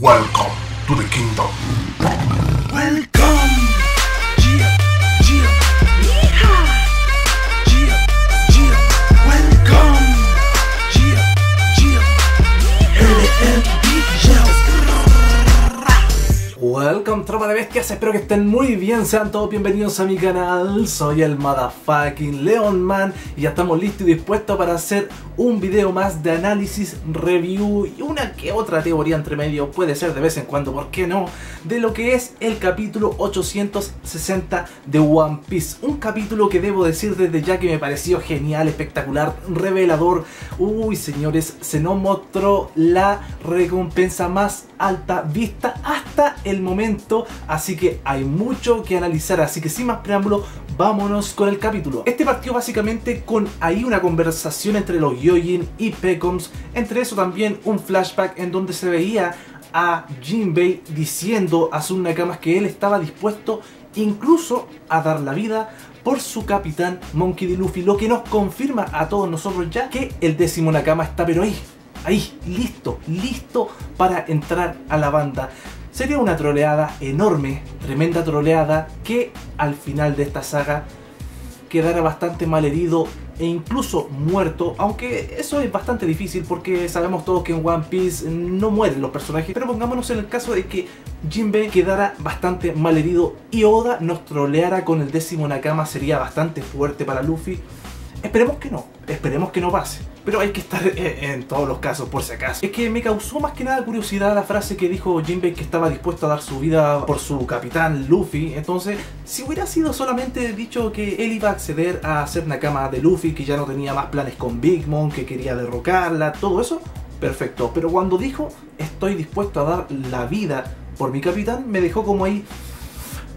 Welcome to the kingdom. Welcome tropa de bestias, espero que estén muy bien, sean todos bienvenidos a mi canal, soy el motherfucking Leon Man y ya estamos listos y dispuestos para hacer un video más de análisis, review y una que otra teoría entre medio, puede ser de vez en cuando, ¿por qué no? De lo que es el capítulo 860 de One Piece, un capítulo que debo decir desde ya que me pareció genial, espectacular, revelador, uy señores, se nos mostró la recompensa más alta vista hasta el momento, así que hay mucho que analizar, así que sin más preámbulo, vámonos con el capítulo. Este partió básicamente con ahí una conversación entre los Yojin y Pecoms, entre eso también un flashback en donde se veía a Jinbei diciendo a Sun Nakamas que él estaba dispuesto incluso a dar la vida por su capitán Monkey D. Luffy, lo que nos confirma a todos nosotros ya que el décimo Nakama está pero ahí, ahí, listo, listo para entrar a la banda. Sería una troleada enorme, tremenda troleada, que al final de esta saga quedara bastante mal herido e incluso muerto, aunque eso es bastante difícil porque sabemos todos que en One Piece no mueren los personajes, pero pongámonos en el caso de que Jinbei quedara bastante mal herido y Oda nos troleara con el décimo Nakama sería bastante fuerte para Luffy. Esperemos que no, esperemos que no pase. Pero hay que estar en, todos los casos, por si acaso. Es que me causó más que nada curiosidad la frase que dijo Jinbei que estaba dispuesto a dar su vida por su capitán Luffy. Entonces, si hubiera sido solamente dicho que él iba a acceder a ser Nakama de Luffy, que ya no tenía más planes con Big Mom, que quería derrocarla, todo eso, perfecto. Pero cuando dijo estoy dispuesto a dar la vida por mi capitán, me dejó como ahí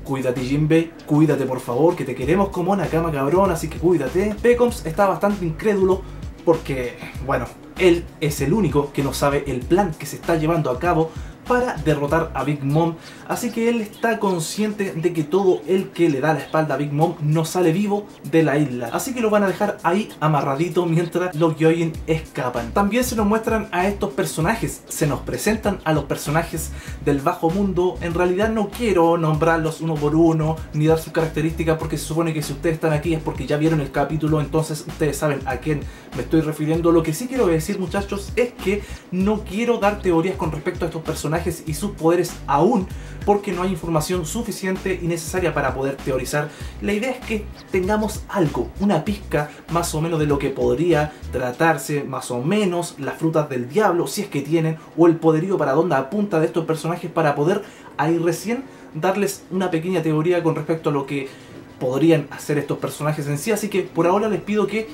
Cuídate Jinbei, cuídate por favor, que te queremos como Nakama cabrón, así que cuídate. Pecoms está bastante incrédulo porque, bueno, él es el único que no sabe el plan que se está llevando a cabo para derrotar a Big Mom, así que él está consciente de que todo el que le da la espalda a Big Mom no sale vivo de la isla, así que lo van a dejar ahí amarradito mientras los Gyojin escapan. También se nos muestran a estos personajes, se nos presentan a los personajes del bajo mundo, en realidad no quiero nombrarlos uno por uno, ni dar sus características porque se supone que si ustedes están aquí es porque ya vieron el capítulo, entonces ustedes saben a quién me estoy refiriendo. Lo que sí quiero decir muchachos es que no quiero dar teorías con respecto a estos personajes y sus poderes aún porque no hay información suficiente y necesaria para poder teorizar. La idea es que tengamos algo, una pizca más o menos de lo que podría tratarse, más o menos las frutas del diablo, si es que tienen, o el poderío para dónde apunta de estos personajes para poder ahí recién darles una pequeña teoría con respecto a lo que podrían hacer estos personajes en sí. Así que por ahora les pido que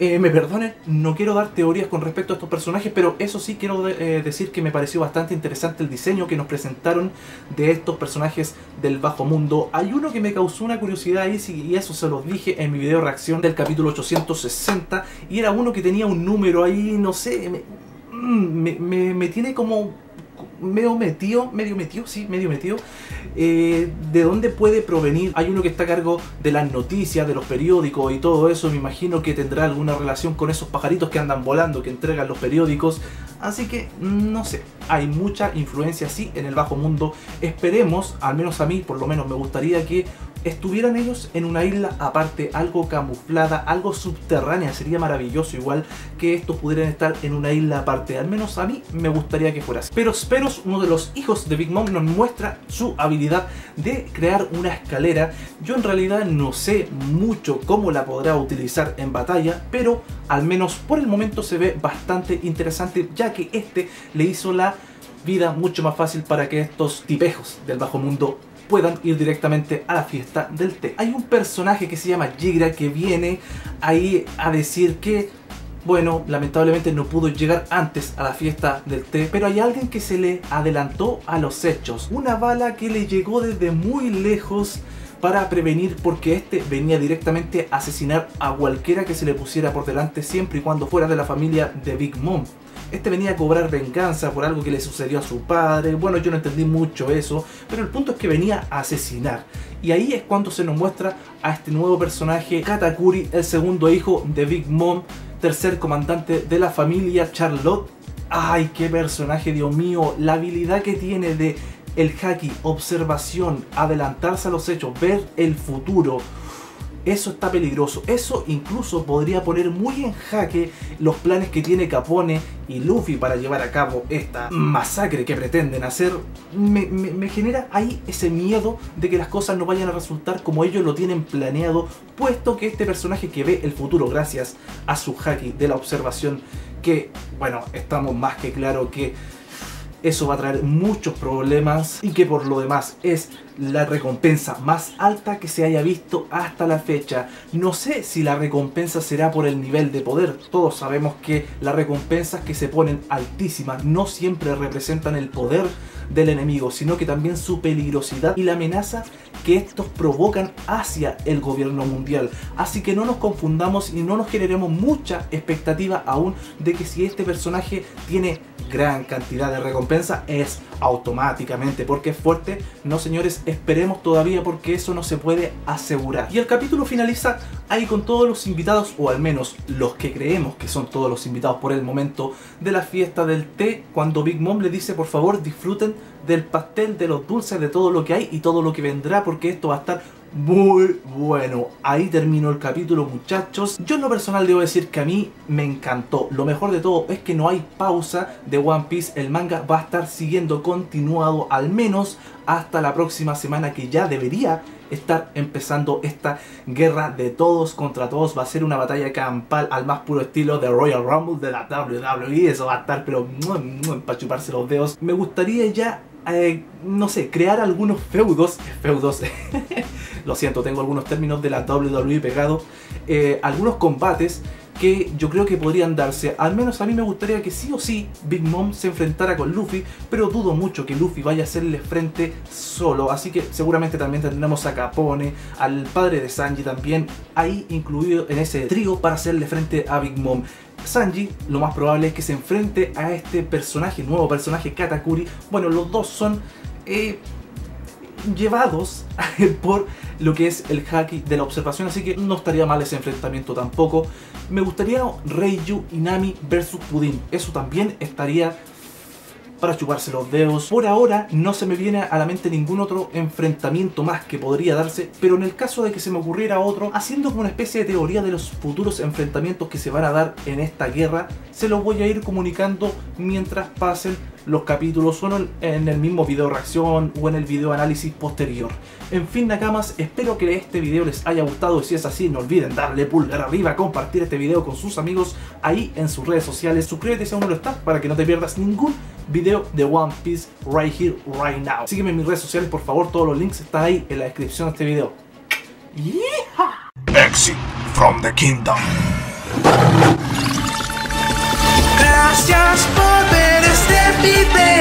eh, me perdonen, no quiero dar teorías con respecto a estos personajes, pero eso sí quiero eh, decir que me pareció bastante interesante el diseño que nos presentaron de estos personajes del bajo mundo. Hay uno que me causó una curiosidad y, y eso se los dije en mi video reacción del capítulo 860 y era uno que tenía un número ahí, no sé, me, mm, me, me tiene como medio metido, medio metido, sí, medio metido, eh, de dónde puede provenir. Hay uno que está a cargo de las noticias, de los periódicos y todo eso. Me imagino que tendrá alguna relación con esos pajaritos que andan volando, que entregan los periódicos. Así que, no sé, hay mucha influencia sí en el bajo mundo. Esperemos, al menos a mí, por lo menos me gustaría que estuvieran ellos en una isla aparte, algo camuflada, algo subterránea. Sería maravilloso igual que estos pudieran estar en una isla aparte. Al menos a mí me gustaría que fuera así. Pero Speros, uno de los hijos de Big Mom, nos muestra su habilidad de crear una escalera. Yo en realidad no sé mucho cómo la podrá utilizar en batalla, pero al menos por el momento se ve bastante interesante ya que este le hizo la vida mucho más fácil para que estos tipejos del bajo mundo puedan ir directamente a la fiesta del té. Hay un personaje que se llama Jigra que viene ahí a decir que bueno, lamentablemente no pudo llegar antes a la fiesta del té, pero hay alguien que se le adelantó a los hechos. Una bala que le llegó desde muy lejos para prevenir porque este venía directamente a asesinar a cualquiera que se le pusiera por delante siempre y cuando fuera de la familia de Big Mom. Este venía a cobrar venganza por algo que le sucedió a su padre. Bueno, yo no entendí mucho eso, pero el punto es que venía a asesinar. Y ahí es cuando se nos muestra a este nuevo personaje, Katakuri, el segundo hijo de Big Mom, tercer comandante de la familia Charlotte. Ay, qué personaje, Dios mío. La habilidad que tiene de el haki, observación, adelantarse a los hechos, ver el futuro. Eso está peligroso. Eso incluso podría poner muy en jaque los planes que tiene Capone y Luffy para llevar a cabo esta masacre que pretenden hacer. Me, genera ahí ese miedo de que las cosas no vayan a resultar como ellos lo tienen planeado, puesto que este personaje que ve el futuro gracias a su haki de la observación, que bueno, estamos más que claro que eso va a traer muchos problemas y que por lo demás es la recompensa más alta que se haya visto hasta la fecha. No sé si la recompensa será por el nivel de poder. Todos sabemos que las recompensas que se ponen altísimas no siempre representan el poder del enemigo, sino que también su peligrosidad y la amenaza que estos provocan hacia el gobierno mundial. Así que no nos confundamos y no nos generemos mucha expectativa aún de que si este personaje tiene gran cantidad de recompensa es automáticamente porque es fuerte. No señores, esperemos todavía porque eso no se puede asegurar. Y el capítulo finaliza ahí con todos los invitados, o al menos los que creemos que son todos los invitados por el momento de la fiesta del té, cuando Big Mom le dice por favor disfruten del pastel, de los dulces, de todo lo que hay y todo lo que vendrá porque esto va a estar muy bueno. Ahí terminó el capítulo, muchachos. Yo en lo personal debo decir que a mí me encantó. Lo mejor de todo es que no hay pausa de One Piece. El manga va a estar siguiendo continuado al menos hasta la próxima semana que ya debería estar empezando esta guerra de todos contra todos. Va a ser una batalla campal al más puro estilo de Royal Rumble de la WWE. Eso va a estar pero para chuparse los dedos. Me gustaría ya eh, no sé, crear algunos feudos, feudos, lo siento, tengo algunos términos de la WWE pegado, eh, algunos combates que yo creo que podrían darse, al menos a mí me gustaría que sí o sí Big Mom se enfrentara con Luffy, pero dudo mucho que Luffy vaya a hacerle frente solo, así que seguramente también tendremos a Capone, al padre de Sanji también, ahí incluido en ese trío para hacerle frente a Big Mom. Sanji, lo más probable es que se enfrente a este personaje, nuevo personaje Katakuri. Bueno, los dos son eh, llevados por lo que es el haki de la observación, así que no estaría mal ese enfrentamiento tampoco. Me gustaría Reiju y Nami versus Pudin, eso también estaría para chuparse los dedos. Por ahora no se me viene a la mente ningún otro enfrentamiento más que podría darse, pero en el caso de que se me ocurriera otro, haciendo como una especie de teoría de los futuros enfrentamientos que se van a dar en esta guerra, se los voy a ir comunicando mientras pasen los capítulos o en el mismo video reacción o en el video análisis posterior. En fin, Nakamas, espero que este video les haya gustado y si es así, no olviden darle pulgar arriba, compartir este video con sus amigos ahí en sus redes sociales, suscríbete si aún no lo estás para que no te pierdas ningún video de One Piece right here, right now. Sígueme en mis redes sociales, por favor, todos los links están ahí en la descripción de este video. ¡Yeeha! Exit from the kingdom. Gracias por ver este video.